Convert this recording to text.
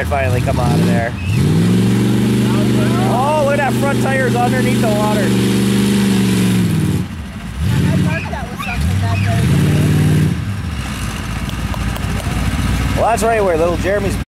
it finally come out of there. Oh, look at that front tire's underneath the water. That that. Well, that's right where little Jeremy's